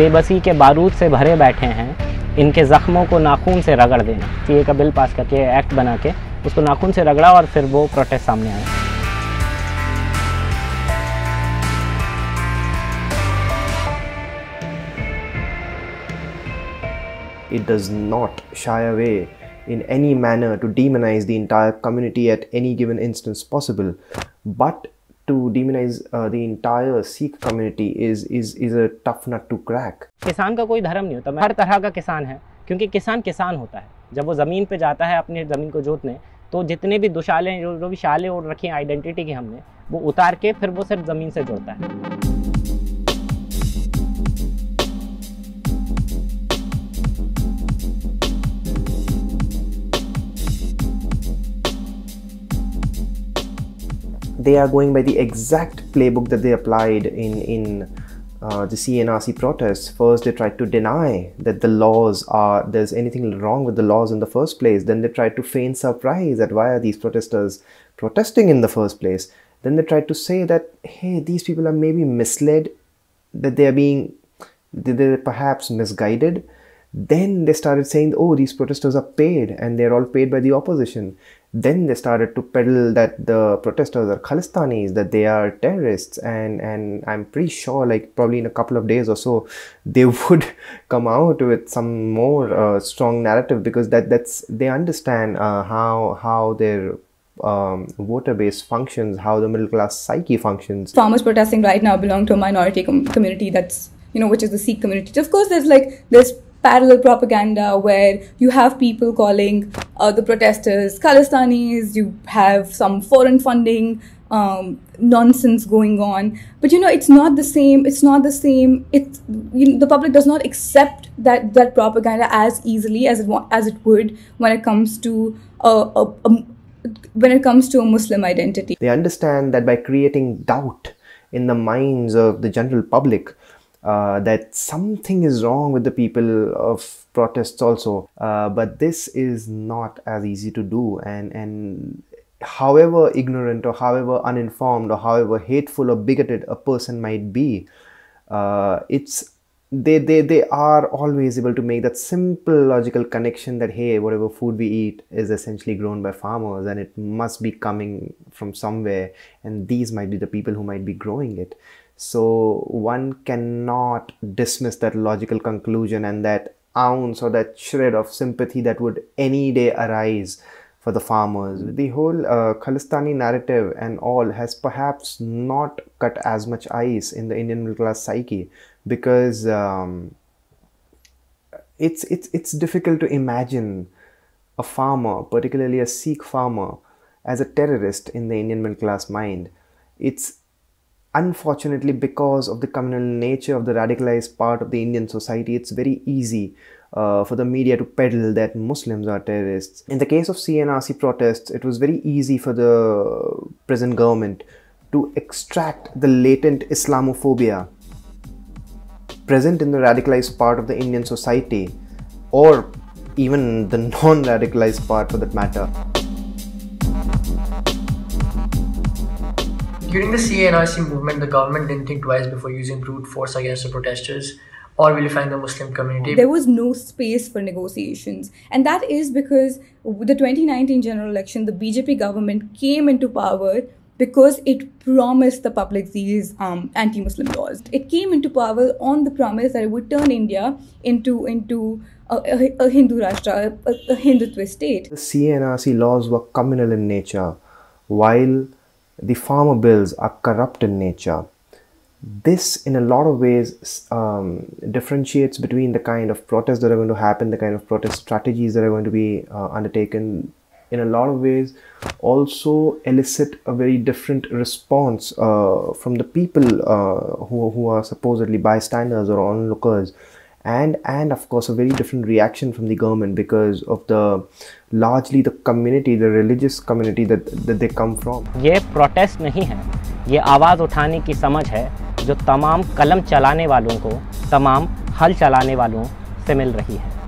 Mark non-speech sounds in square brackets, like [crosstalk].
बेबसी के बारूद से भरे बैठे हैं इनके ज़ख्मों को नाखून से रगड़ देना सी का बिल पास करके एक्ट बना के उसको नाखून से रगड़ा और फिर वो प्रोटेस्ट सामने आया it does not shy away in any manner to demonize the entire community at any given instance possible but to demonize uh, the entire Sikh community is is is a tough nut to crack. किसान का कोई धर्म नहीं होता। हर तरह का किसान है क्योंकि किसान किसान होता है। जब वो ज़मीन पे जाता है अपने ज़मीन को जोतने तो जितने भी दुशाले जो जो भी शाले और रखी आइडेंटिटी के हमने वो उतार के फिर वो सिर्फ़ ज़मीन से जोता है। They are going by the exact playbook that they applied in in uh, the CNRC protests. First, they tried to deny that the laws are there's anything wrong with the laws in the first place. Then they tried to feign surprise that why are these protesters protesting in the first place. Then they tried to say that hey, these people are maybe misled, that they are being they're perhaps misguided. Then they started saying, oh, these protesters are paid and they're all paid by the opposition. Then they started to peddle that the protesters are Khalistanis, that they are terrorists, and and I'm pretty sure, like probably in a couple of days or so, [laughs] they would [laughs] come out with some more uh, strong narrative because that that's they understand uh, how how their um, voter base functions, how the middle class psyche functions. Farmers protesting right now belong to a minority com- community that's you know which is the Sikh community. Of course, there's like there's parallel propaganda where you have people calling uh, the protesters Khalistanis, you have some foreign funding um, nonsense going on. But you know, it's not the same. It's not the same. It's you know, the public does not accept that that propaganda as easily as it as it would when it comes to a, a when it comes to a Muslim identity. They understand that by creating doubt in the minds of the general public, uh, that something is wrong with the people of protests also. Uh, but this is not as easy to do. And and however ignorant or however uninformed or however hateful or bigoted a person might be uh, it's they, they they are always able to make that simple logical connection that hey whatever food we eat is essentially grown by farmers and it must be coming from somewhere and these might be the people who might be growing it so one cannot dismiss that logical conclusion and that ounce or that shred of sympathy that would any day arise for the farmers. The whole uh, Khalistani narrative and all has perhaps not cut as much ice in the Indian middle class psyche because um, it's it's it's difficult to imagine a farmer, particularly a Sikh farmer, as a terrorist in the Indian middle class mind. It's unfortunately because of the communal nature of the radicalized part of the indian society it's very easy uh, for the media to peddle that muslims are terrorists. In the case of cnrc protests it was very easy for the present government to extract the latent islamophobia present in the radicalized part of the indian society or even the non-radicalized part for that matter During the CNRC movement, the government didn't think twice before using brute force against the protesters or vilifying the Muslim community. There was no space for negotiations. And that is because the 2019 general election, the BJP government came into power because it promised the public these um, anti-Muslim laws. It came into power on the promise that it would turn India into into a, a, a Hindu Rashtra, a, a Hindutva state. The CNRC laws were communal in nature, while the farmer bills are corrupt in nature. This, in a lot of ways, um, differentiates between the kind of protests that are going to happen, the kind of protest strategies that are going to be uh, undertaken. In a lot of ways, also elicit a very different response uh, from the people uh, who, who are supposedly bystanders or onlookers and and of course a very different reaction from the government because of the largely the community the religious community that that they come from ये protest नहीं है ये आवाज़ उठाने की समझ है जो तमाम कलम चलाने वालों को तमाम हल चलाने वालों से मिल रही है